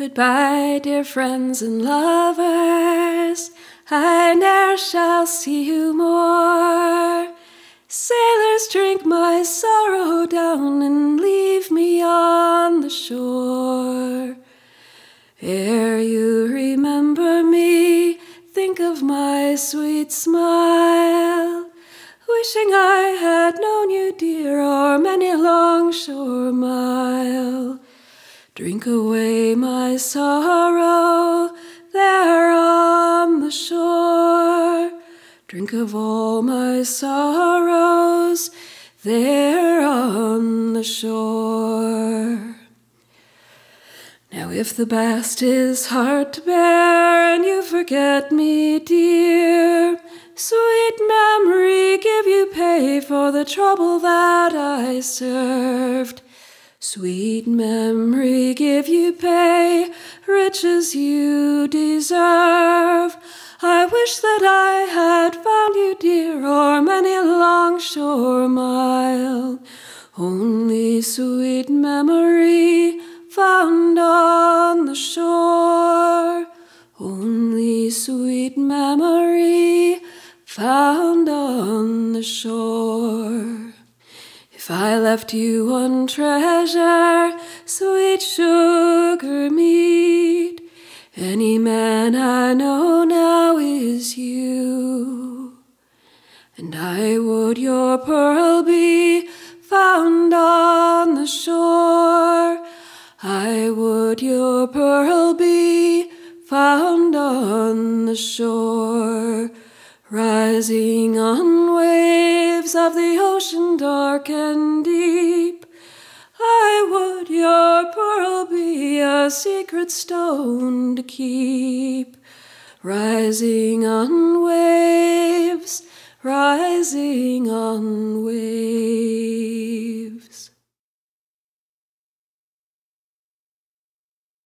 Goodbye, dear friends and lovers, I ne'er shall see you more. Sailors, drink my sorrow down and leave me on the shore. Ere you remember me, think of my sweet smile. Wishing I had known you, dear, o'er many a long shore mile. Drink away my sorrow there on the shore. Drink of all my sorrows there on the shore. Now, if the past is hard to bear and you forget me, dear, sweet memory, give you pay for the trouble that I served. Sweet memory, give you pay, riches you deserve. I wish that I had found you, dear, o'er many a long shore mile. Only sweet memory found on the shore. Only sweet memory found on the shore. If I left you one treasure, sweet sugar meat, any man I know now is you. And I would your pearl be found on the shore. I would your pearl be found on the shore rising on waves of the ocean dark and deep. I would your pearl be a secret stone to keep, rising on waves, rising on waves.